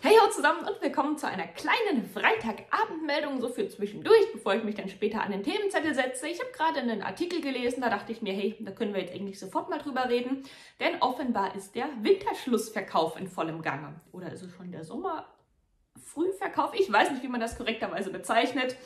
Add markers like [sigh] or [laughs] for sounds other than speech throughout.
Hey ho zusammen und willkommen zu einer kleinen Freitagabendmeldung, so für zwischendurch, bevor ich mich dann später an den Themenzettel setze. Ich habe gerade einen Artikel gelesen, da dachte ich mir, hey, da können wir jetzt eigentlich sofort mal drüber reden, denn offenbar ist der Winterschlussverkauf in vollem Gange. Oder ist es schon der Sommerfrühverkauf? Ich weiß nicht, wie man das korrekterweise bezeichnet.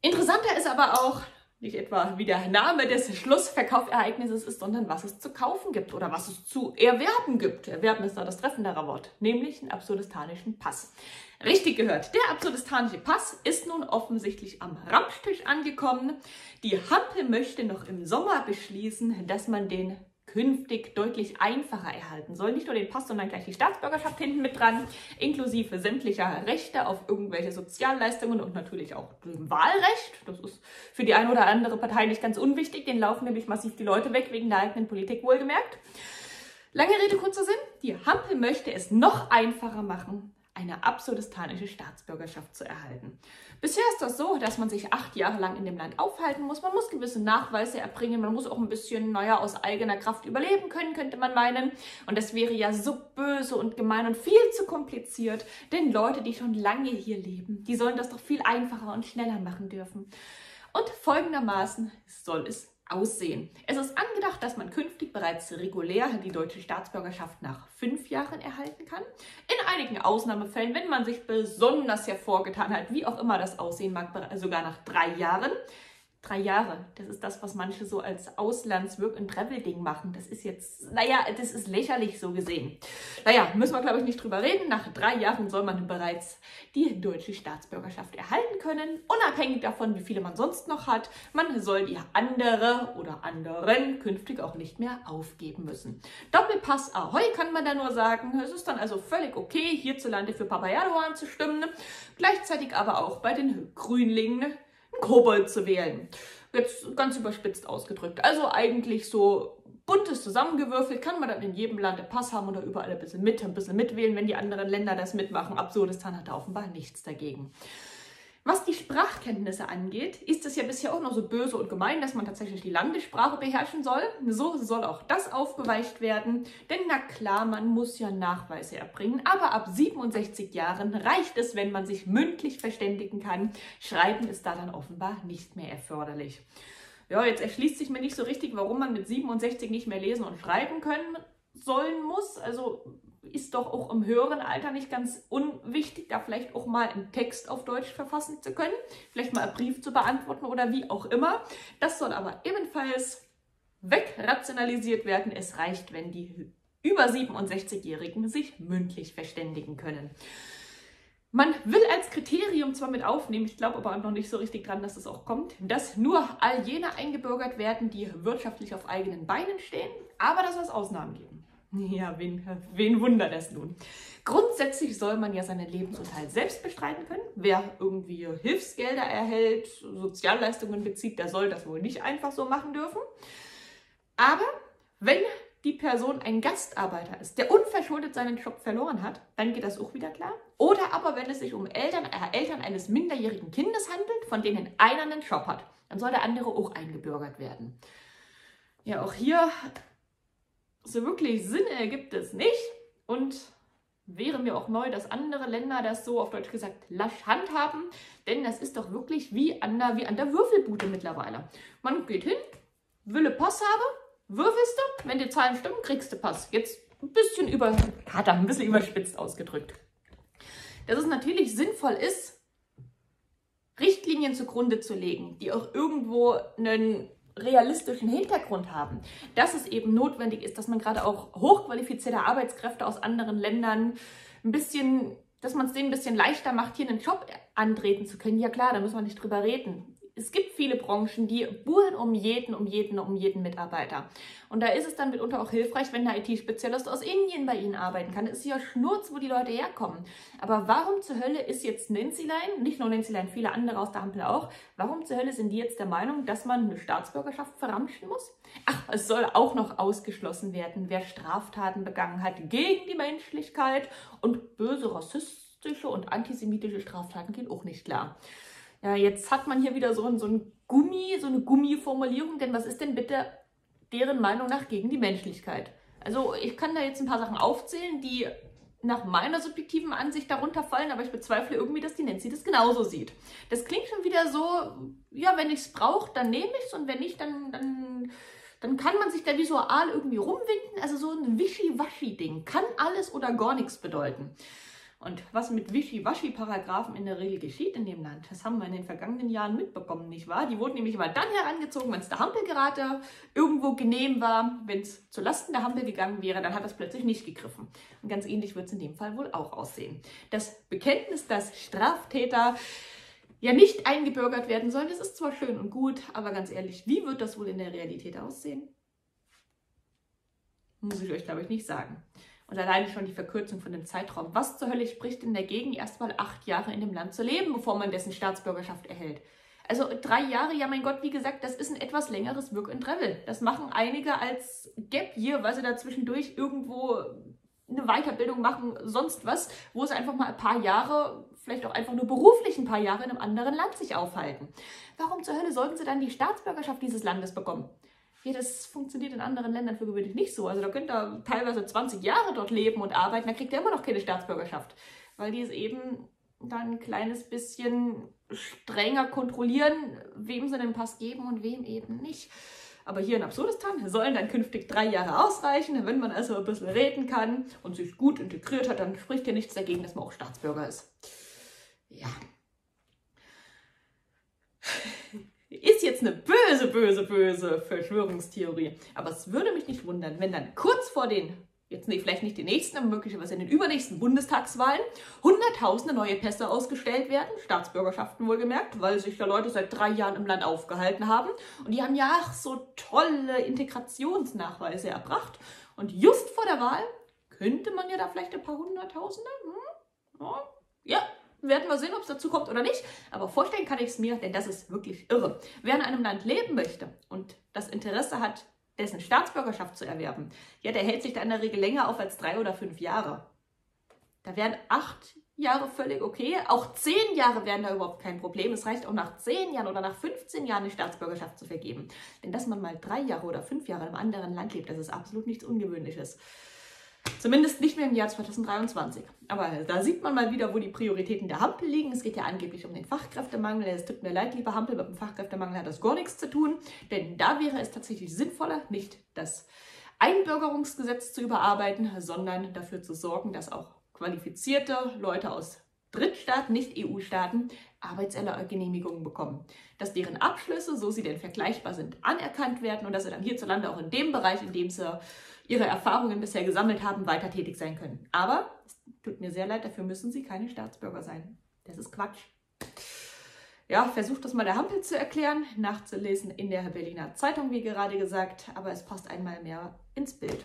Interessanter ist aber auch, nicht etwa wie der Name des Schlussverkaufereignisses ist, sondern was es zu kaufen gibt oder was es zu erwerben gibt. Erwerben ist da das treffendere Wort, nämlich einen absurdistanischen Pass. Richtig gehört, der absurdistanische Pass ist nun offensichtlich am Ramstisch angekommen. Die Hampel möchte noch im Sommer beschließen, dass man den künftig deutlich einfacher erhalten soll. Nicht nur den Pass, sondern gleich die Staatsbürgerschaft hinten mit dran, inklusive sämtlicher Rechte auf irgendwelche Sozialleistungen und natürlich auch Wahlrecht. Das ist für die eine oder andere Partei nicht ganz unwichtig. Den laufen nämlich massiv die Leute weg, wegen der eigenen Politik wohlgemerkt. Lange Rede, kurzer Sinn. Die Hampel möchte es noch einfacher machen, eine absurdistanische Staatsbürgerschaft zu erhalten. Bisher ist das so, dass man sich acht Jahre lang in dem Land aufhalten muss. Man muss gewisse Nachweise erbringen. Man muss auch ein bisschen, naja, aus eigener Kraft überleben können, könnte man meinen. Und das wäre ja so böse und gemein und viel zu kompliziert. Denn Leute, die schon lange hier leben, die sollen das doch viel einfacher und schneller machen dürfen. Und folgendermaßen soll es aussehen. Es ist angedacht, dass man künftig bereits regulär die deutsche Staatsbürgerschaft nach fünf Jahren erhalten kann. In einigen Ausnahmefällen, wenn man sich besonders hervorgetan hat, wie auch immer das aussehen mag, sogar nach drei Jahren. Drei Jahre, das ist das, was manche so als Auslandswork- und Travel-Ding machen. Das ist jetzt, naja, das ist lächerlich so gesehen. Naja, müssen wir, glaube ich, nicht drüber reden. Nach drei Jahren soll man bereits die deutsche Staatsbürgerschaft erhalten können, unabhängig davon, wie viele man sonst noch hat. Man soll die andere oder anderen künftig auch nicht mehr aufgeben müssen. Doppelpass Ahoi kann man da nur sagen. Es ist dann also völlig okay, hierzulande für Papayadoan zu stimmen, gleichzeitig aber auch bei den Grünlingen Kobold zu wählen. Jetzt ganz überspitzt ausgedrückt. Also eigentlich so buntes zusammengewürfelt, kann man dann in jedem Land einen Pass haben oder überall ein bisschen mit, ein bisschen mitwählen, wenn die anderen Länder das mitmachen. Absurdistan hat da offenbar nichts dagegen. Was die Sprachkenntnisse angeht, ist es ja bisher auch noch so böse und gemein, dass man tatsächlich die Landessprache beherrschen soll. So soll auch das aufgeweicht werden. Denn na klar, man muss ja Nachweise erbringen. Aber ab 67 Jahren reicht es, wenn man sich mündlich verständigen kann. Schreiben ist da dann offenbar nicht mehr erforderlich. Ja, jetzt erschließt sich mir nicht so richtig, warum man mit 67 nicht mehr lesen und schreiben können sollen muss. Also ist doch auch im höheren Alter nicht ganz unwichtig, da vielleicht auch mal einen Text auf Deutsch verfassen zu können, vielleicht mal einen Brief zu beantworten oder wie auch immer. Das soll aber ebenfalls wegrationalisiert werden. Es reicht, wenn die über 67-Jährigen sich mündlich verständigen können. Man will als Kriterium zwar mit aufnehmen, ich glaube aber noch nicht so richtig dran, dass es auch kommt, dass nur all jene eingebürgert werden, die wirtschaftlich auf eigenen Beinen stehen, aber dass es Ausnahmen geben. [laughs] Ja, wen, wen wundert es nun? Grundsätzlich soll man ja seinen Lebensunterhalt selbst bestreiten können. Wer irgendwie Hilfsgelder erhält, Sozialleistungen bezieht, der soll das wohl nicht einfach so machen dürfen. Aber wenn die Person ein Gastarbeiter ist, der unverschuldet seinen Job verloren hat, dann geht das auch wieder klar. Oder aber wenn es sich um Eltern, äh, Eltern eines minderjährigen Kindes handelt, von denen einer einen Job hat, dann soll der andere auch eingebürgert werden. Ja, auch hier so wirklich Sinn ergibt es nicht. Und wäre mir auch neu, dass andere Länder das so auf Deutsch gesagt lasch handhaben. Denn das ist doch wirklich wie an der, wie an der Würfelbude mittlerweile. Man geht hin, will Pass haben, würfelst du, wenn die Zahlen stimmen, kriegst du Pass. Jetzt ein bisschen über, hat er ein bisschen überspitzt ausgedrückt. Dass es natürlich sinnvoll ist, Richtlinien zugrunde zu legen, die auch irgendwo einen realistischen Hintergrund haben, dass es eben notwendig ist, dass man gerade auch hochqualifizierte Arbeitskräfte aus anderen Ländern ein bisschen, dass man es denen ein bisschen leichter macht, hier einen Job antreten zu können. Ja klar, da muss man nicht drüber reden es gibt viele Branchen, die buhlen um jeden, um jeden, um jeden Mitarbeiter. Und da ist es dann mitunter auch hilfreich, wenn ein IT-Spezialist aus Indien bei Ihnen arbeiten kann. Es ist ja Schnurz, wo die Leute herkommen. Aber warum zur Hölle ist jetzt Nancy Line, nicht nur Nancy Line, viele andere aus der Ampel auch, warum zur Hölle sind die jetzt der Meinung, dass man eine Staatsbürgerschaft verramschen muss? Ach, es soll auch noch ausgeschlossen werden, wer Straftaten begangen hat gegen die Menschlichkeit und böse rassistische und antisemitische Straftaten gehen auch nicht klar. Ja, jetzt hat man hier wieder so ein, so ein Gummi, so eine Gummiformulierung, denn was ist denn bitte deren Meinung nach gegen die Menschlichkeit? Also ich kann da jetzt ein paar Sachen aufzählen, die nach meiner subjektiven Ansicht darunter fallen, aber ich bezweifle irgendwie, dass die Nancy das genauso sieht. Das klingt schon wieder so, ja, wenn ich es brauche, dann nehme ich es und wenn nicht, dann, dann, dann kann man sich da visual irgendwie rumwinden. Also so ein Wischi-Waschi-Ding kann alles oder gar nichts bedeuten. Und was mit Wischi-Waschi-Paragraphen in der Regel geschieht in dem Land, das haben wir in den vergangenen Jahren mitbekommen, nicht wahr? Die wurden nämlich immer dann herangezogen, wenn es der Hampel gerade irgendwo genehm war. Wenn es zulasten der Hampel gegangen wäre, dann hat das plötzlich nicht gegriffen. Und ganz ähnlich wird es in dem Fall wohl auch aussehen. Das Bekenntnis, dass Straftäter ja nicht eingebürgert werden sollen, das ist zwar schön und gut, aber ganz ehrlich, wie wird das wohl in der Realität aussehen? Muss ich euch, glaube ich, nicht sagen. Und alleine schon die Verkürzung von dem Zeitraum. Was zur Hölle spricht denn dagegen, erstmal acht Jahre in dem Land zu leben, bevor man dessen Staatsbürgerschaft erhält? Also drei Jahre, ja mein Gott, wie gesagt, das ist ein etwas längeres Work and Travel. Das machen einige als Gap Year, weil sie da zwischendurch irgendwo eine Weiterbildung machen, sonst was, wo sie einfach mal ein paar Jahre, vielleicht auch einfach nur beruflich ein paar Jahre in einem anderen Land sich aufhalten. Warum zur Hölle sollten sie dann die Staatsbürgerschaft dieses Landes bekommen? Ja, das funktioniert in anderen Ländern für gewöhnlich nicht so. Also da könnt ihr teilweise 20 Jahre dort leben und arbeiten, da kriegt ihr immer noch keine Staatsbürgerschaft. Weil die es eben dann ein kleines bisschen strenger kontrollieren, wem sie den Pass geben und wem eben nicht. Aber hier in Absurdistan sollen dann künftig drei Jahre ausreichen. Wenn man also ein bisschen reden kann und sich gut integriert hat, dann spricht ja nichts dagegen, dass man auch Staatsbürger ist. Ja. Ist jetzt eine böse, böse, böse Verschwörungstheorie. Aber es würde mich nicht wundern, wenn dann kurz vor den, jetzt nee, vielleicht nicht den nächsten, aber möglicherweise in den übernächsten Bundestagswahlen, hunderttausende neue Pässe ausgestellt werden, Staatsbürgerschaften wohlgemerkt, weil sich da Leute seit drei Jahren im Land aufgehalten haben. Und die haben ja ach, so tolle Integrationsnachweise erbracht. Und just vor der Wahl könnte man ja da vielleicht ein paar hunderttausende, hm? ja, werden wir sehen, ob es dazu kommt oder nicht. Aber vorstellen kann ich es mir, denn das ist wirklich irre. Wer in einem Land leben möchte und das Interesse hat, dessen Staatsbürgerschaft zu erwerben, ja, der hält sich da in der Regel länger auf als drei oder fünf Jahre. Da wären acht Jahre völlig okay. Auch zehn Jahre wären da überhaupt kein Problem. Es reicht auch nach zehn Jahren oder nach 15 Jahren eine Staatsbürgerschaft zu vergeben. Denn dass man mal drei Jahre oder fünf Jahre in einem anderen Land lebt, das ist absolut nichts Ungewöhnliches. Zumindest nicht mehr im Jahr 2023. Aber da sieht man mal wieder, wo die Prioritäten der Hampel liegen. Es geht ja angeblich um den Fachkräftemangel. Es tut mir leid, lieber Hampel, mit dem Fachkräftemangel hat das gar nichts zu tun. Denn da wäre es tatsächlich sinnvoller, nicht das Einbürgerungsgesetz zu überarbeiten, sondern dafür zu sorgen, dass auch qualifizierte Leute aus Drittstaaten, nicht EU-Staaten, Arbeitserlaubgenehmigungen bekommen. Dass deren Abschlüsse, so sie denn vergleichbar sind, anerkannt werden und dass sie dann hierzulande auch in dem Bereich, in dem sie ihre Erfahrungen bisher gesammelt haben, weiter tätig sein können. Aber, es tut mir sehr leid, dafür müssen sie keine Staatsbürger sein. Das ist Quatsch. Ja, versucht das mal der Hampel zu erklären, nachzulesen in der Berliner Zeitung, wie gerade gesagt, aber es passt einmal mehr ins Bild.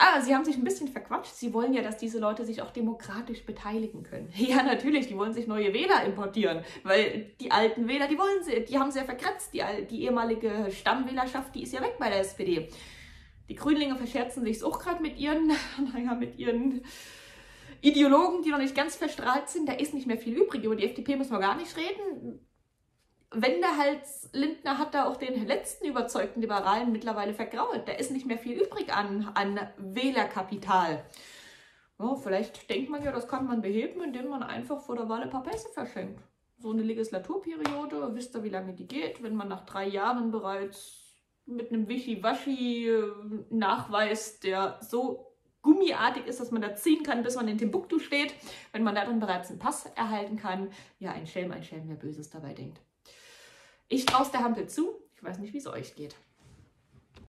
Ah, Sie haben sich ein bisschen verquatscht. Sie wollen ja, dass diese Leute sich auch demokratisch beteiligen können. [laughs] Ja, natürlich, die wollen sich neue Wähler importieren, weil die alten Wähler, die wollen sie, die haben sie ja verkratzt. Die, die ehemalige Stammwählerschaft, die ist ja weg bei der SPD. Die Grünlinge verscherzen sich auch gerade mit ihren, [laughs] naja, mit ihren Ideologen, die noch nicht ganz verstrahlt sind. Da ist nicht mehr viel übrig. Über die FDP müssen wir gar nicht reden. Wendehals Lindner hat da auch den letzten überzeugten Liberalen mittlerweile vergrault. Da ist nicht mehr viel übrig an, an Wählerkapital. Ja, vielleicht denkt man ja, das kann man beheben, indem man einfach vor der Wahl ein paar Pässe verschenkt. So eine Legislaturperiode, wisst ihr, wie lange die geht, wenn man nach drei Jahren bereits mit einem Wischi-Waschi-Nachweis, der so gummiartig ist, dass man da ziehen kann, bis man in Timbuktu steht, wenn man darin bereits einen Pass erhalten kann. Ja, ein Schelm, ein Schelm, wer Böses dabei denkt. Ich traue der Hampel zu. Ich weiß nicht, wie es euch geht.